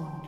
Have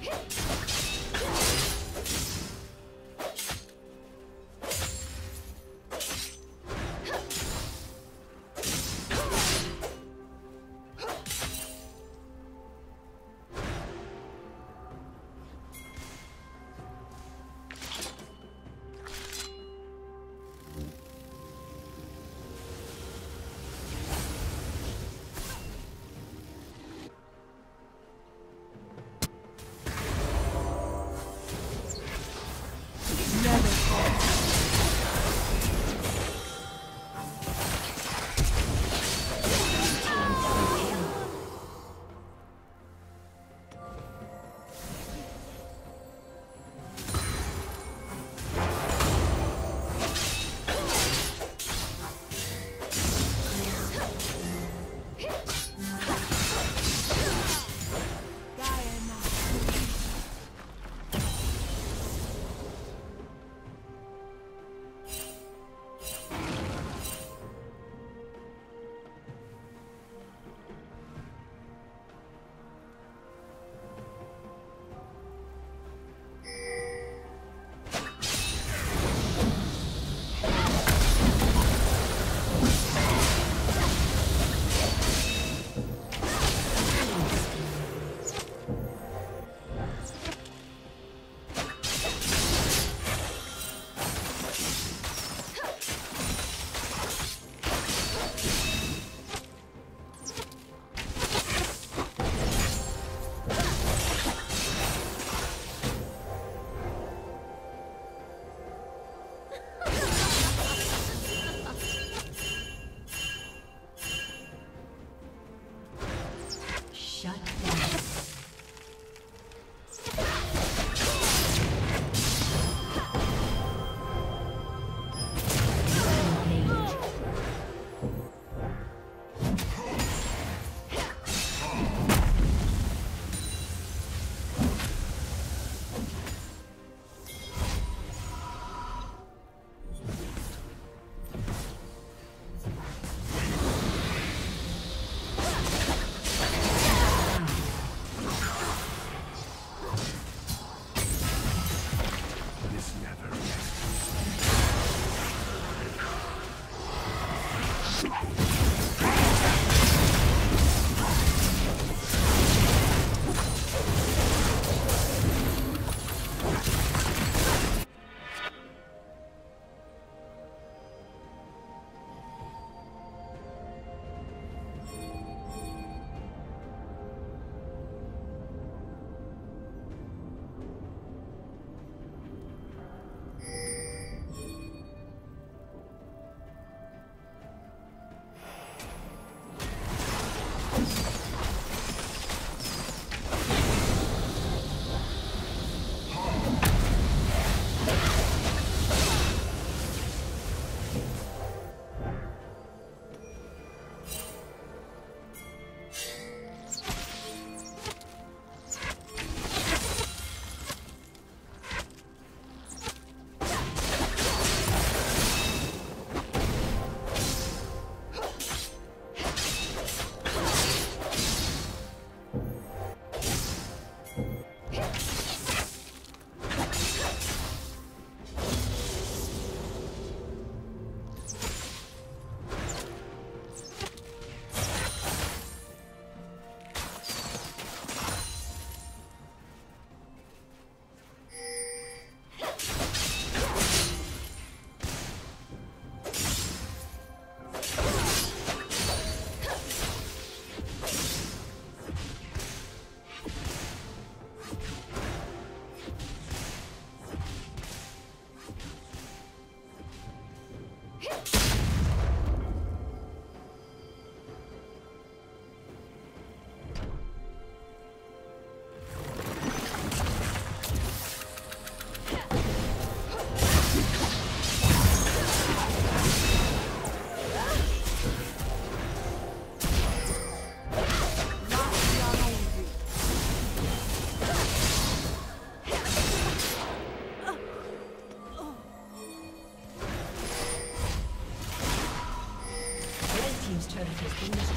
Hit! Shut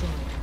Legendary.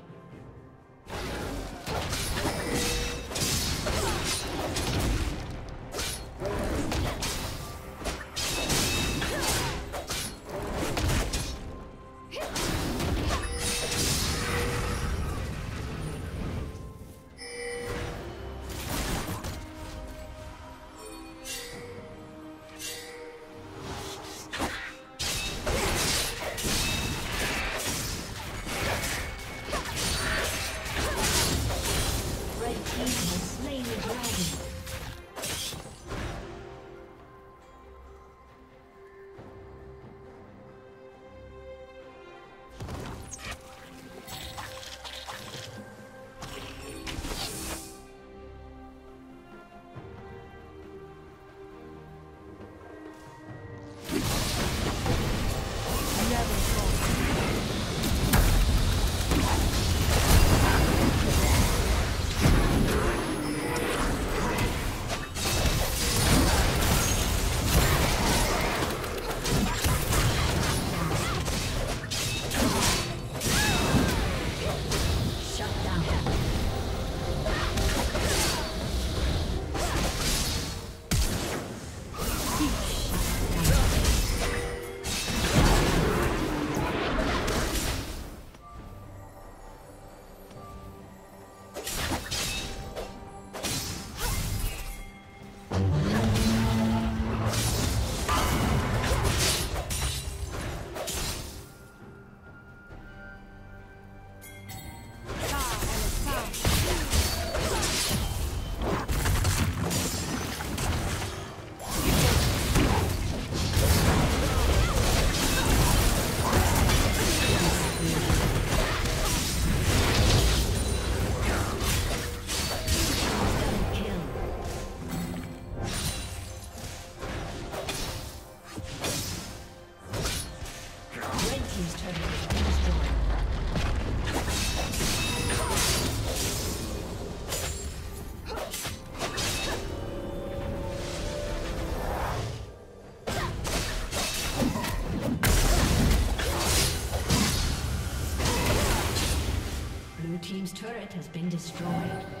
destroyed.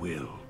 will.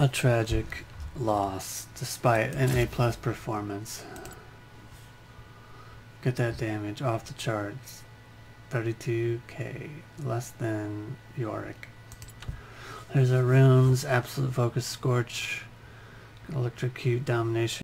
A tragic loss despite an A plus performance. Get that damage off the charts. 32k, less than Yorick. There's our runes, absolute focus, scorch, electrocute, domination.